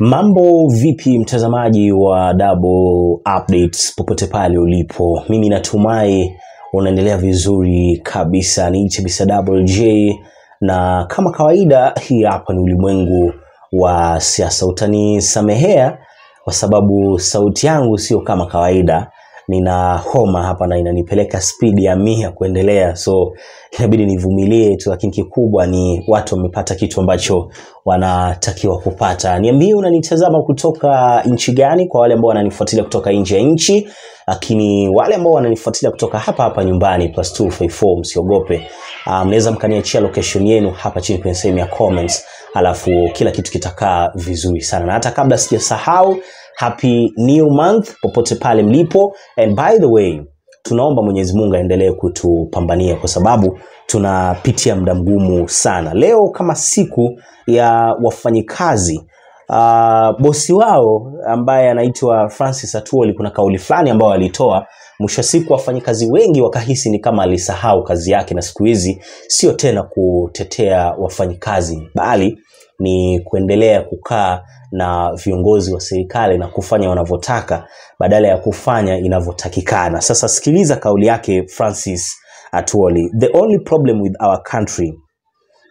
Mambo vipi mtazamaji wa Double Updates popote pale ulipo, mimi natumai unaendelea vizuri kabisa. Ni Chabisa Double J, na kama kawaida, hii hapa ni ulimwengu wa siasa. Utanisamehea kwa sababu sauti yangu sio kama kawaida, nina homa hapa na inanipeleka spidi ya mia kuendelea, so inabidi nivumilie tu, lakini kikubwa ni watu wamepata kitu ambacho wanatakiwa kupata. Niambie unanitazama kutoka nchi gani, kwa wale ambao wananifuatilia kutoka nje ya nchi, lakini wale ambao wananifuatilia kutoka hapa hapa nyumbani plus 254 msiogope. Mnaweza um, mkaniachia location yenu hapa chini kwenye sehemu ya comments, alafu kila kitu kitakaa vizuri sana, na hata kabla sijasahau, happy new month popote pale mlipo, and by the way tunaomba Mwenyezi Mungu aendelee kutupambania kwa sababu tunapitia muda mgumu sana. Leo kama siku ya wafanyikazi uh, bosi wao ambaye anaitwa Francis atuoli kuna kauli fulani ambayo alitoa. Mwisho wa siku wafanyikazi wengi wakahisi ni kama alisahau kazi yake, na siku hizi sio tena kutetea wafanyikazi, bali ni kuendelea kukaa na viongozi wa serikali na kufanya wanavyotaka badala ya kufanya inavyotakikana. Sasa sikiliza kauli yake Francis Atwoli. The only problem with our country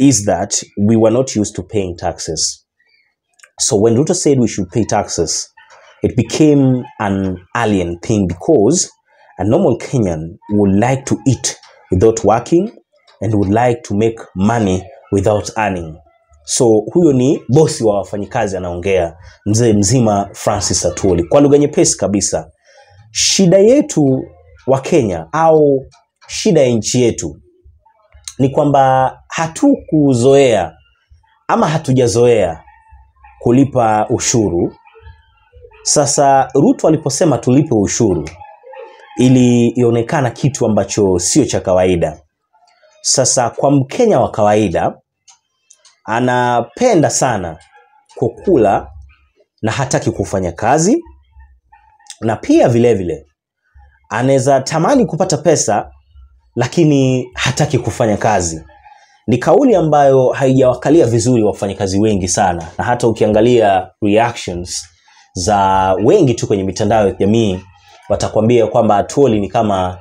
is that we were not used to paying taxes. So when Ruto said we should pay taxes, it became an alien thing because a normal Kenyan would like to eat without working and would like to make money without earning. So huyo ni bosi wa wafanyikazi anaongea, mzee mzima Francis Atwoli. Kwa lugha nyepesi kabisa, shida yetu wa Kenya au shida ya nchi yetu ni kwamba hatukuzoea ama hatujazoea kulipa ushuru. Sasa Ruto aliposema tulipe ushuru, ilionekana kitu ambacho sio cha kawaida. Sasa kwa Mkenya wa kawaida anapenda sana kukula na hataki kufanya kazi, na pia vilevile vile anaweza tamani kupata pesa lakini hataki kufanya kazi. Ni kauli ambayo haijawakalia vizuri wafanyakazi wengi sana, na hata ukiangalia reactions za wengi tu kwenye mitandao ya kijamii watakwambia kwamba Atwoli ni kama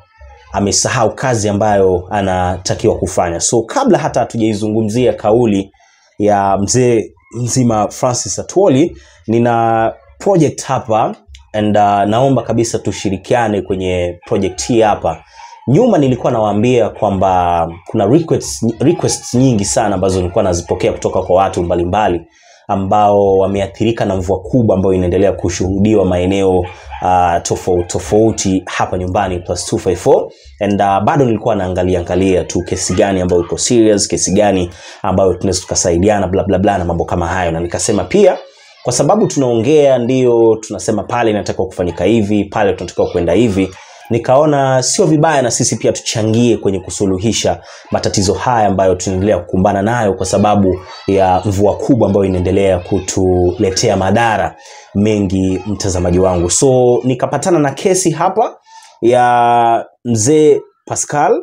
amesahau kazi ambayo anatakiwa kufanya. So kabla hata hatujaizungumzia kauli ya mzee mzima Francis Atwoli, nina project hapa and uh, naomba kabisa tushirikiane kwenye project hii hapa. Nyuma nilikuwa nawaambia kwamba kuna requests, requests nyingi sana ambazo nilikuwa nazipokea kutoka kwa watu mbalimbali ambao wameathirika na mvua kubwa ambayo inaendelea kushuhudiwa maeneo uh, tofauti tofauti hapa nyumbani plus 254 and uh, bado nilikuwa naangalia angalia tu kesi gani ambayo iko serious, kesi gani ambayo tunaweza tukasaidiana bla bla bla na mambo kama hayo, na nikasema pia kwa sababu tunaongea ndio tunasema pale inatakiwa kufanyika hivi, pale tunatakiwa kwenda hivi nikaona sio vibaya na sisi pia tuchangie kwenye kusuluhisha matatizo haya ambayo tunaendelea kukumbana nayo kwa sababu ya mvua kubwa ambayo inaendelea kutuletea madhara mengi, mtazamaji wangu. So nikapatana na kesi hapa ya mzee Pascal,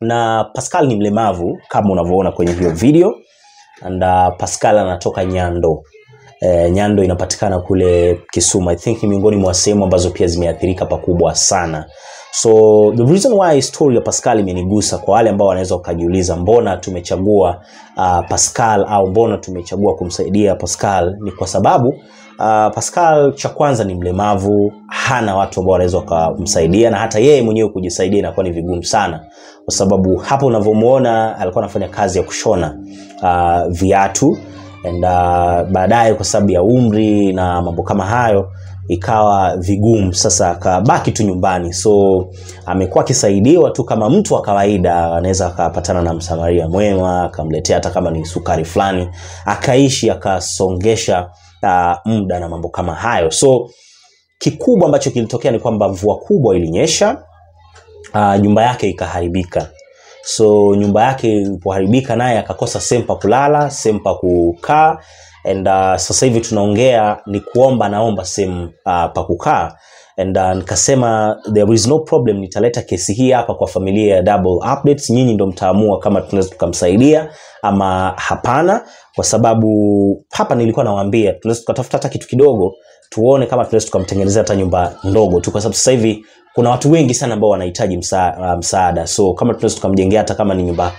na Pascal ni mlemavu kama unavyoona kwenye hiyo video and uh, Pascal anatoka Nyando. Eh, Nyando inapatikana kule Kisumu. I think ni miongoni mwa sehemu ambazo pia zimeathirika pakubwa sana. So the reason why story ya Pascal imenigusa kwa wale ambao wanaweza wakajiuliza mbona tumechagua uh, Pascal au mbona tumechagua kumsaidia Pascal ni kwa sababu uh, Pascal cha kwanza ni mlemavu, hana watu ambao wanaweza wakamsaidia, na hata yeye mwenyewe kujisaidia inakuwa ni vigumu sana, kwa sababu hapo unavyomuona alikuwa anafanya kazi ya kushona uh, viatu and uh, baadaye kwa sababu ya umri na mambo kama hayo ikawa vigumu, sasa akabaki tu nyumbani. So amekuwa akisaidiwa tu kama mtu wa kawaida, anaweza akapatana na msamaria mwema akamletea hata kama ni sukari fulani, akaishi akasongesha uh, muda na mambo kama hayo. So kikubwa ambacho kilitokea ni kwamba mvua kubwa ilinyesha, uh, nyumba yake ikaharibika so nyumba yake ilipoharibika naye akakosa sehemu pa kulala sehemu pa kukaa. And uh, sasa hivi tunaongea ni kuomba naomba sehemu uh, pa kukaa. And uh, nikasema there is no problem nitaleta kesi hii hapa kwa familia ya double updates. Nyinyi ndo mtaamua kama tunaweza tukamsaidia ama hapana. Kwa sababu hapa nilikuwa nawaambia tunaweza tukatafuta hata kitu kidogo tuone kama tunaweza tukamtengenezea hata nyumba ndogo tu. Kwa sababu sasa hivi kuna watu wengi sana ambao wanahitaji msa, uh, msaada. So kama tunaweza tukamjengea hata kama ni nyumba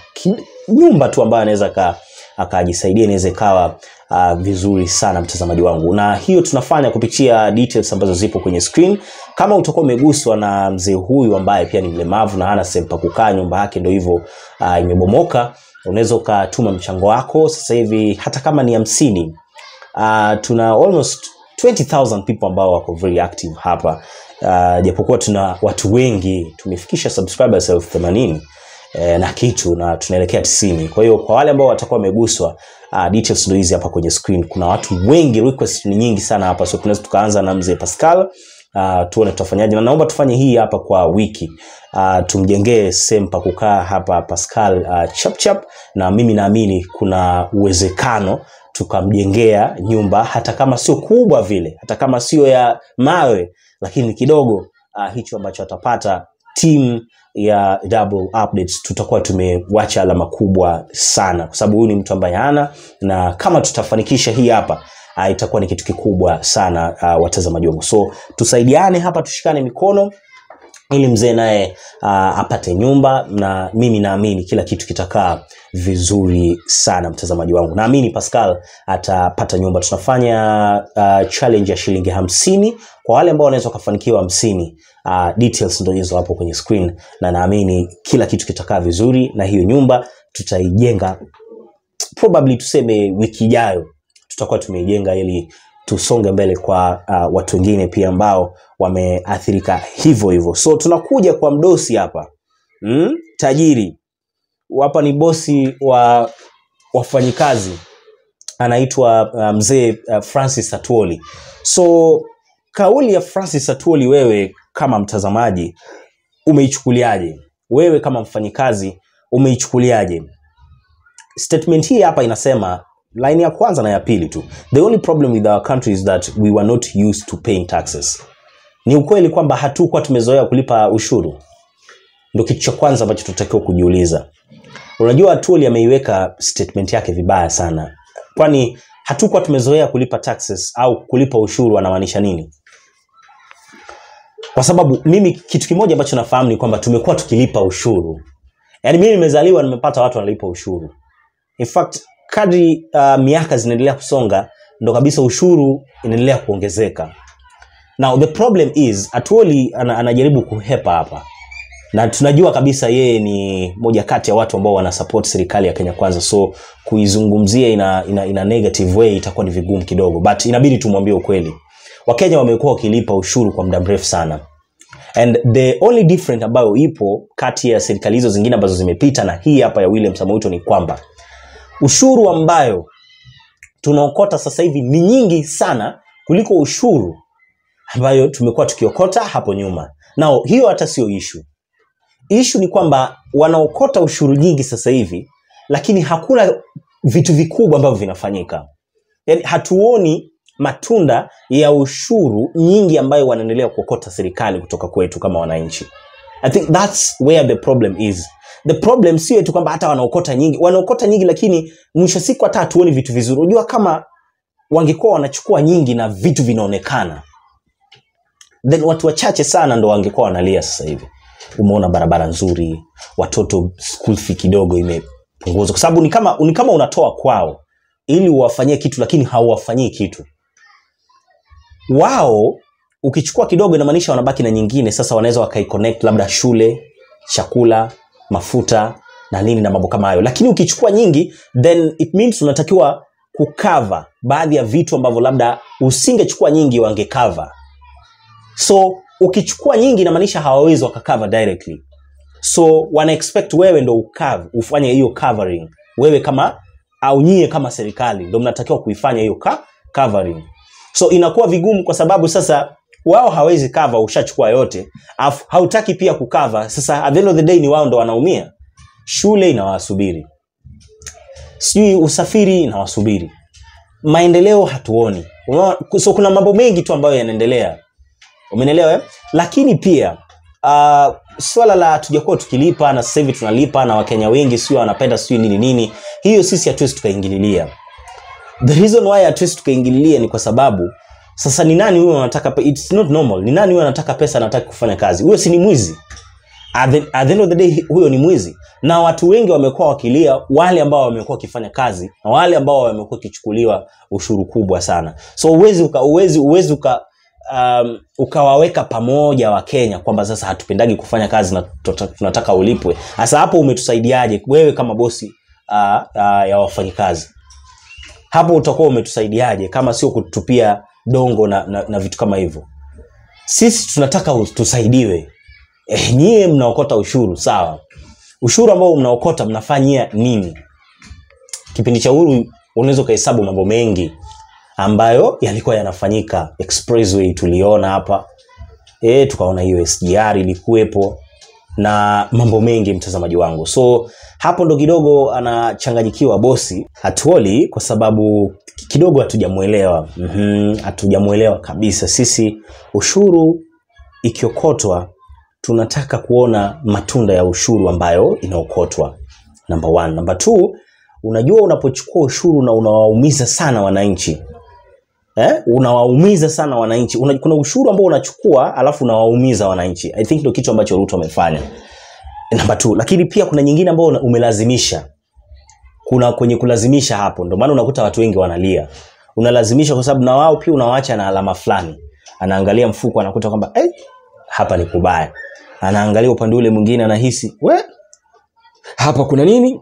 nyumba tu ambayo anaweza ka akajisaidia inaweza ikawa uh, vizuri sana mtazamaji wangu. Na hiyo tunafanya kupitia details ambazo zipo kwenye screen. Kama utakuwa umeguswa na mzee huyu ambaye pia ni mlemavu na hana sehemu pa kukaa nyumba yake ndio hivyo uh, imebomoka unaweza ukatuma mchango wako. Sasa hivi hata kama ni hamsini uh, tuna almost 20000 people ambao wako very active hapa uh, japokuwa tuna watu wengi tumefikisha subscribers elfu themanini eh, na kitu na tunaelekea tisini. Kwa hiyo kwa wale ambao watakuwa wameguswa uh, details ndo hizi hapa kwenye screen. Kuna watu wengi request ni nyingi sana hapa so tunaweza tukaanza na mzee pascal. Uh, tuone tutafanyaje na naomba tufanye hii hapa kwa wiki. Uh, tumjengee sehemu pa kukaa hapa pascal uh, chapchap na mimi naamini kuna uwezekano tukamjengea nyumba hata kama sio kubwa vile hata kama sio ya mawe lakini kidogo uh, hicho ambacho atapata team ya double updates tutakuwa tumewacha alama kubwa sana kwa sababu huyu ni mtu ambaye hana na kama tutafanikisha hii hapa uh, itakuwa ni kitu kikubwa sana uh, watazamaji wangu. So tusaidiane hapa tushikane mikono ili mzee naye apate nyumba na mimi naamini kila kitu kitakaa vizuri sana mtazamaji wangu. Naamini pascal atapata nyumba. Tunafanya uh, challenge ya shilingi hamsini. Kwa wale ambao wanaweza wakafanikiwa hamsini details ndo hizo hapo kwenye screen. Na naamini kila kitu kitakaa vizuri na hiyo nyumba tutaijenga. Probably tuseme wiki ijayo tutakuwa tumeijenga ili tusonge mbele kwa uh, watu wengine pia ambao wameathirika hivyo hivyo. So tunakuja kwa mdosi hapa. Mm? tajiri. Hapa ni bosi wa wafanyikazi. Anaitwa uh, mzee uh, francis atuoli so kauli ya francis atuoli wewe kama mtazamaji umeichukuliaje? Wewe kama mfanyikazi umeichukuliaje? Statement hii hapa inasema line ya kwanza na ya pili tu. The only problem with our country is that we were not used to paying taxes. Ni ukweli kwamba hatukuwa tumezoea kulipa ushuru. Ndo kitu cha kwanza ambacho tunatakiwa kujiuliza. Unajua tuoli ameiweka statement yake vibaya sana. Kwani hatukuwa tumezoea kulipa taxes au kulipa ushuru anamaanisha nini? Kwa sababu mimi kitu kimoja ambacho nafahamu ni kwamba tumekuwa tukilipa ushuru. Yaani mimi nimezaliwa nimepata watu wanalipa ushuru. In fact kadri uh, miaka zinaendelea kusonga ndo kabisa ushuru inaendelea kuongezeka. Now the problem is atuoli ana, anajaribu kuhepa hapa. Na tunajua kabisa yeye ni moja kati ya watu ambao wana support serikali ya kenya kwanza so kuizungumzia ina, ina, ina negative way itakuwa ni vigumu kidogo. But inabidi tumwambie ukweli. Wakenya wamekuwa wakilipa ushuru kwa muda mrefu sana. And the only different ambayo ipo kati ya serikali hizo zingine ambazo zimepita na hii hapa ya william samoito ni kwamba ushuru ambayo tunaokota sasa hivi ni nyingi sana kuliko ushuru ambayo tumekuwa tukiokota hapo nyuma. Nao hiyo hata sio ishu ishu ni kwamba wanaokota ushuru nyingi sasa hivi lakini hakuna vitu vikubwa ambavyo vinafanyika. Yani hatuoni matunda ya ushuru nyingi ambayo wanaendelea kuokota serikali kutoka kwetu kama wananchi. I think thats where the problem is the problem sio tu kwamba hata wanaokota nyingi. Wanaokota nyingi lakini mwisho siku hata hatuoni vitu vizuri. Unajua kama wangekuwa wanachukua nyingi na vitu vinaonekana then watu wachache sana ndo wangekuwa wanalia sasa hivi. Umeona barabara nzuri watoto school fee kidogo imepunguzwa. Kwa sababu ni kama, ni kama unatoa kwao ili uwafanyie kitu lakini hauwafanyii kitu. Wao ukichukua kidogo inamaanisha wanabaki na nyingine. Sasa wanaweza wakaiconnect labda shule chakula mafuta na nini na mambo kama hayo. Lakini ukichukua nyingi then it means unatakiwa kukava baadhi ya vitu ambavyo labda usingechukua nyingi wangekava so ukichukua nyingi inamaanisha hawawezi wakakava directly. So wana expect wewe ndo ukave ufanye hiyo covering. Wewe kama au nyie kama serikali ndo mnatakiwa kuifanya hiyo covering. So inakuwa vigumu kwa sababu sasa wao hawezi kava ushachukua yote afu hautaki pia kukava sasa at the end of the day ni wao ndo wanaumia. Shule inawasubiri. Sijui usafiri inawasubiri. Maendeleo hatuoni. So kuna mambo mengi tu ambayo yanaendelea. Umenelewa eh? lakini pia uh, swala la tujakuwa tukilipa na sasa hivi tunalipa na wakenya wengi sio wanapenda sijui nini nini hiyo sisi hatuwezi tukaingililia. The reason why hatuwezi tukaingililia ni kwa sababu sasa ni nani huyo anataka it's not normal. Ni nani huyo anataka pesa anataka kufanya kazi? Huyo si ni mwizi. At the, end of the day huyo ni mwizi. Na watu wengi wamekuwa wakilia wale ambao wamekuwa wakifanya kazi na wale ambao wamekuwa wakichukuliwa ushuru kubwa sana. So uwezi uka, uwezi, uwezi uka um, ukawaweka pamoja wa kenya kwamba sasa hatupendagi kufanya kazi na tunataka ulipwe. Hasa hapo umetusaidiaje wewe kama bosi uh, uh, ya wafanyikazi? Hapo utakuwa umetusaidiaje kama sio kutupia dongo na, na, na vitu kama hivyo. Sisi tunataka tusaidiwe. Eh, nyie mnaokota ushuru sawa. Ushuru ambao mnaokota mnafanyia nini? Kipindi cha uhuru unaweza ukahesabu mambo mengi ambayo yalikuwa yanafanyika. Expressway tuliona hapa. E, tukaona hiyo sgr ilikuwepo na mambo mengi mtazamaji wangu. So hapo ndo kidogo anachanganyikiwa bosi. Hatuoli kwa sababu kidogo hatujamwelewa. Mhm, hatujamwelewa kabisa. Sisi ushuru ikiokotwa tunataka kuona matunda ya ushuru ambayo inaokotwa. One. Number two, unajua unapochukua ushuru na unawaumiza sana wananchi eh? unawaumiza sana wananchi. Una, kuna ushuru ambao unachukua alafu unawaumiza wananchi. I think ndio kitu ambacho ruto amefanya. Namba two. Lakini pia kuna nyingine ambayo umelazimisha. Kuna kwenye kulazimisha hapo. Ndio maana unakuta watu wengi wanalia. Unalazimisha kwa sababu na wao pia unawaacha na alama fulani. Anaangalia mfuko anakuta kwamba eh, hapa ni kubaya. Anaangalia upande ule mwingine anahisi we hapa kuna nini?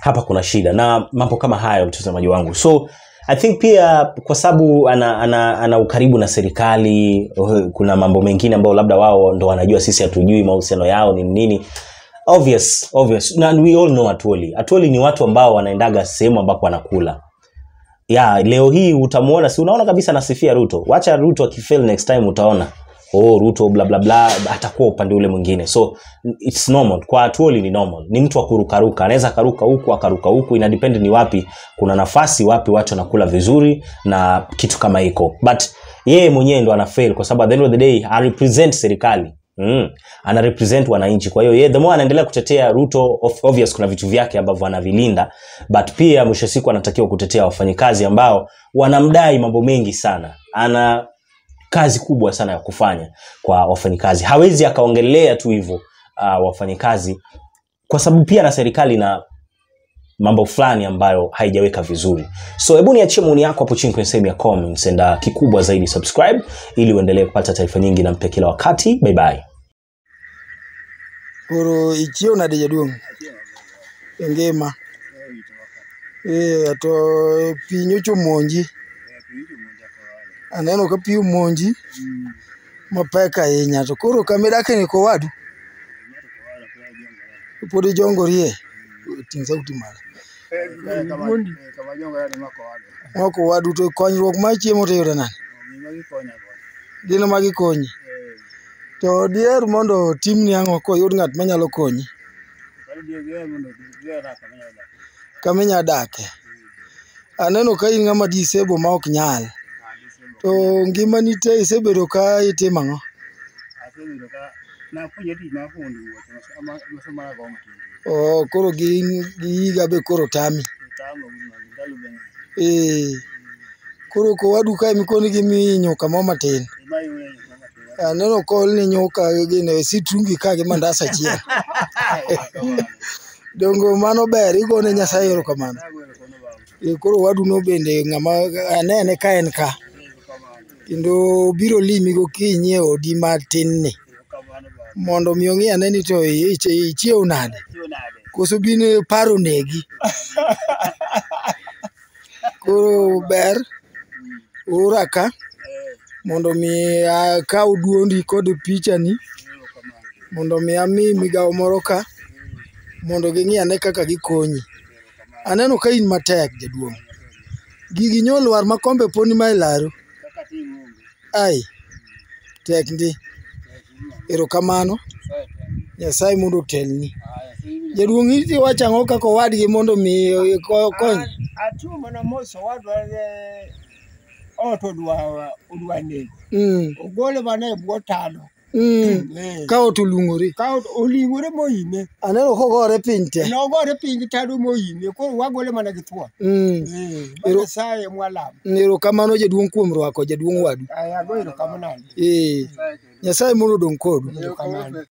Hapa kuna shida. Na mambo kama hayo mtazamaji wangu. So i think pia kwa sababu ana, ana, ana ukaribu na serikali kuna mambo mengine ambayo labda wao ndo wanajua sisi hatujui mahusiano yao ni nini. Obvious obvious. Na we all know atuoli atuoli ni watu ambao wanaendaga sehemu ambapo wanakula. Ya leo hii utamuona si unaona kabisa anasifia ruto? Wacha ruto akifail next time utaona oh ruto bla bla bla atakuwa upande ule mwingine. So it's normal. Kwa atuoli ni normal. Ni mtu wa kurukaruka. Anaweza akaruka huku akaruka huku. Ina depend ni wapi. Kuna nafasi wapi watu wanakula vizuri na kitu kama hiko. But yeye mwenyewe ndo ana fail kwa sababu the end of the day a represent serikali. Mm. ana represent wananchi. Kwa hiyo yeye the more anaendelea kutetea ruto of, obvious kuna vitu vyake ambavyo anavilinda. But pia mwisho siku anatakiwa kutetea wafanyikazi ambao wanamdai mambo mengi sana. Ana kazi kubwa sana ya kufanya kwa wafanyikazi. Hawezi akaongelea tu hivyo uh, wafanyikazi kwa sababu pia na serikali na mambo fulani ambayo haijaweka vizuri. So hebu niachie maoni yako hapo chini kwenye sehemu ya comments and uh, kikubwa zaidi subscribe ili uendelee kupata taarifa nyingi na mpya kila wakati. Bye bye. Ichio na deja e ngima Eh ato omonji aneno ka pi omonji mapek ahinya to koro kamidakeni kowadu pod ijongorie ting' sauti malo moko wadu to konyruok mar chiemo tiyudo nade gino ma gikonyi to diher mondo timni ang'o koyud ng'at manyalo konyi? Kaminya dake. Aneno ka in ng'ama disable ma ok nyal to ngimani te isebedo ka itimo ang'o? Oh, koro gi gi higa be koro tami. Ee koro kowadu ka mikoni gimi nyuka mo matin. Aneno kol ni nyuka gine sitrungi ka gi mandas achiel. Dongo mano ber igone nyasaye erokamano. Ee, koro waduno bende ng'ama anene ka en ka kendo biro limi gokinyi e odi matin ni. Mondo mi ong'i ane ni to ichiew nade? Koso bin paro negi? Koro ber. Ora ka. Mondo mi akaw duondi kod pichani mondo mi ami migawo moro ka. Mondo ging'i ane kaka gikonyi. Aneno ka in matek jaduong' gigi nyol war ma kombe poni ma e laru ai tek ndi. Erokamano nyasaye mondo otelni. Jaduong' iti wacho ang'o kaka owadgi mondo mi ko- kony? Atuo mana mos owadwa ot odwa odwa nego. Mm, ogole mana e bwo tado. Eh. Ka ot olung'ore Ka oling'ore moime. aneno kogore piny te Nogore piny tado moime. Koro wagole mana gi thuon. Mm. Eh. Nyasaye mwalamo. erokamano jaduong' kuom rwako jaduong' wadu Aya go erokamano. Eh, nyasaye mondo odong' kodu.